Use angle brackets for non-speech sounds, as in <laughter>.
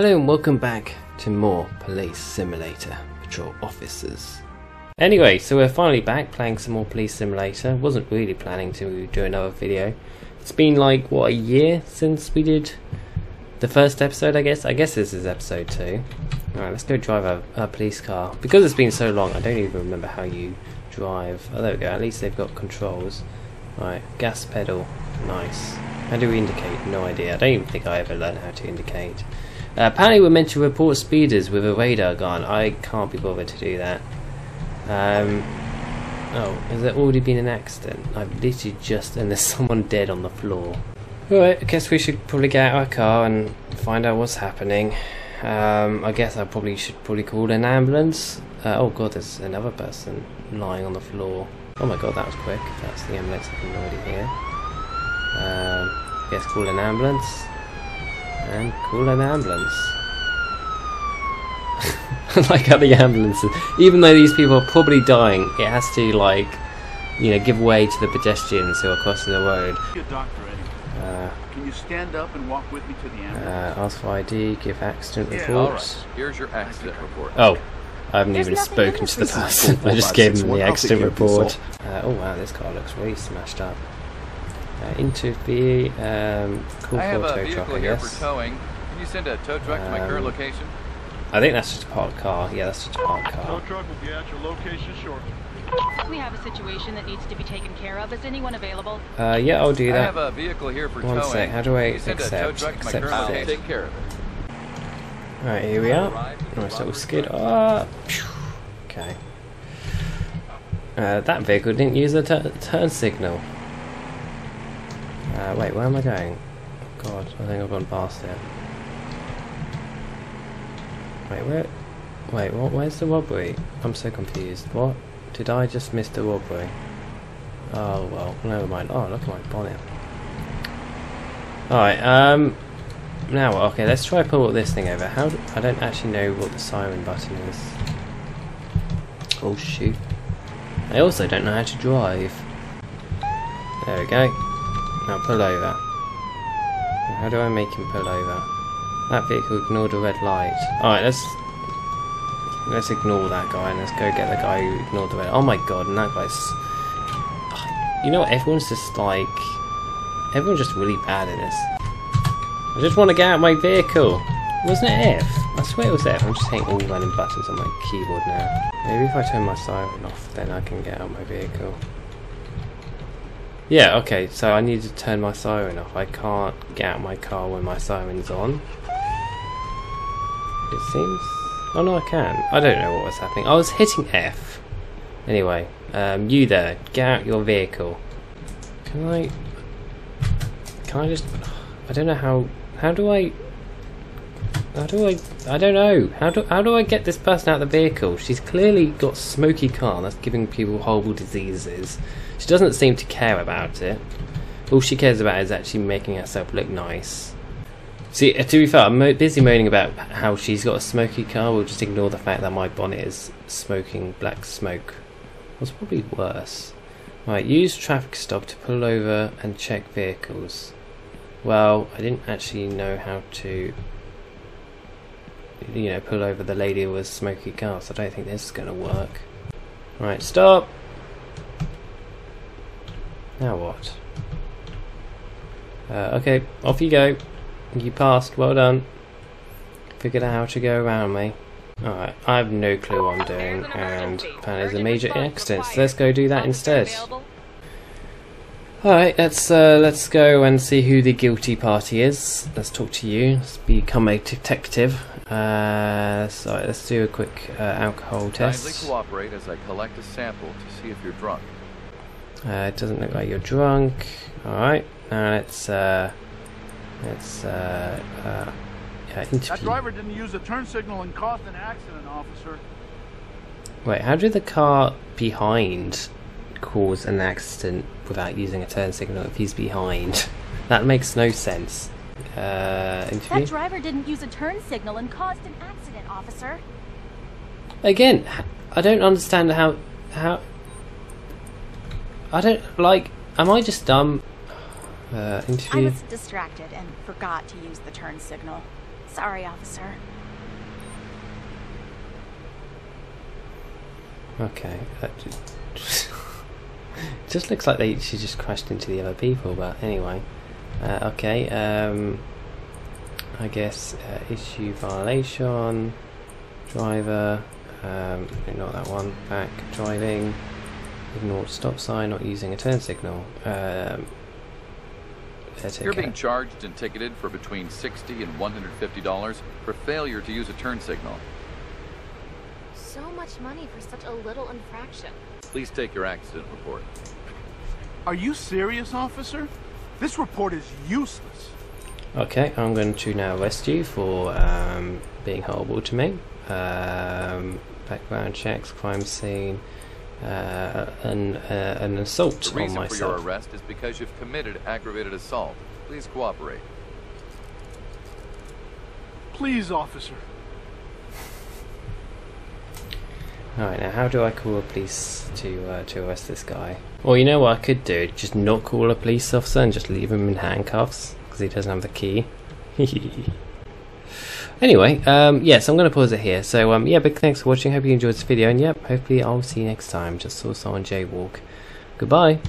Hello and welcome back to more Police Simulator Patrol Officers. Anyway, so we're finally back playing some more Police Simulator. Wasn't really planning to do another video. It's been like, what, a year since we did the first episode, I guess? I guess this is episode 2. Alright, let's go drive a, a police car. Because it's been so long, I don't even remember how you drive. Oh, there we go. At least they've got controls. Right, gas pedal. Nice. How do we indicate? No idea. I don't even think I ever learned how to indicate. Uh, apparently we're meant to report speeders with a radar gun. I can't be bothered to do that. Um, oh, has there already been an accident? I've literally just... and there's <laughs> someone dead on the floor. Alright, I guess we should probably get out our car and find out what's happening. Um, I guess I probably should probably call an ambulance. Uh, oh god, there's another person lying on the floor. Oh my god, that was quick. That's the ambulance I can already hear. Um, yes, call an ambulance. And call an ambulance. <laughs> like how the ambulances, even though these people are probably dying, it has to like, you know, give way to the pedestrians who are crossing the road. Doctor anyway. Uh, Can you stand up and walk with me to the ambulance? uh, ask for ID, give accident Yeah, report. Alright, here's your accident report. Oh, I haven't There's even spoken to the person. <laughs> I just gave him the accident take care of the report. Uh, oh wow, this car looks really smashed up. Uh, interview, um, cool I have a tow vehicle truck, I here guess. for towing. Can you send a tow truck to my current Um, location? I think that's just a parked car. Yeah, that's just a parked car. Tow truck will be at your location shortly. We have a situation that needs to be taken care of. Is anyone available? Uh, yeah, I'll do that. I that. have a vehicle here for One towing. sec, how do I Can you send a tow accept- truck to my accept current fit? location? Take care of it. Alright, here we are. Nice little skid. Ah, phew. okay. Uh, that vehicle didn't use a turn signal. Uh, wait, where am I going? God, I think I've gone past it. Wait, where? Wait, what? Where's the robbery? I'm so confused. What? Did I just miss the robbery? Oh well, never mind. Oh, look at my bonnet. Alright, um, now, okay, let's try pull this thing over. How? Do, I don't actually know what the siren button is. Oh shoot! I also don't know how to drive. There we go. Now pull over. How do I make him pull over? That vehicle ignored a red light. Alright, let's let's ignore that guy and let's go get the guy who ignored the red. Oh my god! And that guy's. You know what? Everyone's just like everyone's just really bad at this. I just want to get out my vehicle. Wasn't it F? I swear it was F. I'm just hitting all the random buttons on my keyboard now. Maybe if I turn my siren off, then I can get out my vehicle. Yeah, okay, so I need to turn my siren off. I can't get out of my car when my siren's on. It seems... Oh no, I can. I don't know what was happening. I was hitting F. Anyway, um, you there, get out your vehicle. Can I... Can I just... I don't know how... How do I... How do I... I don't know. How do, how do I get this person out of the vehicle? She's clearly got smoky car that's giving people horrible diseases. She doesn't seem to care about it. All she cares about is actually making herself look nice. See, uh, to be fair, I'm mo- busy moaning about how she's got a smoky car. We'll just ignore the fact that my bonnet is smoking black smoke. What's probably worse? Right, use traffic stop to pull over and check vehicles. Well, I didn't actually know how to, you know, pull over the lady with a smoky car, so I don't think this is going to work. Right, stop! Now what? Uh, okay, off you go. You passed, well done. Figured out how to go around me. Alright, I have no clue what I'm doing, and apparently there's a major accident, so let's go do that instead. Alright, let's uh, let's go and see who the guilty party is. Let's talk to you. Let's become a detective. Uh, so let's do a quick uh, alcohol Kindly test. cooperate as I collect a sample to see if you're drunk. Uh, it doesn't look like you're drunk. Alright, now let's uh, let's uh, uh, yeah, That driver didn't use a turn signal and caused an accident, officer. Wait, how did the car behind cause an accident without using a turn signal if he's behind? <laughs> That makes no sense. Uh, That driver didn't use a turn signal and caused an accident, officer. Again, h- I don't understand how how. I don't like. Am I just dumb? Uh, I interview. was distracted and forgot to use the turn signal. Sorry, officer. Okay. That <laughs> just, just looks like they she just crashed into the other people, but anyway. Uh, okay. Um, I guess uh, issue violation, driver, um, not that one, back driving, ignored stop sign, not using a turn signal. Um, You're being charged and ticketed for between 60 and $150 for failure to use a turn signal. So much money for such a little infraction. Please take your accident report. Are you serious, officer? This report is useless. Okay, I'm going to now arrest you for um, being horrible to me. Um, background checks, crime scene, uh, an, uh, an assault The on reason for your arrest is because you've committed aggravated assault. Please cooperate. Please, officer. Alright, now how do I call the police to uh, to arrest this guy? Well, you know what I could do? Just not call a police officer and just leave him in handcuffs because he doesn't have the key. <laughs> anyway, um, yes, I'm going to pause it here. So, um, yeah, big thanks for watching. Hope you enjoyed this video, and yep, hopefully I'll see you next time. Just saw someone jaywalk. Goodbye.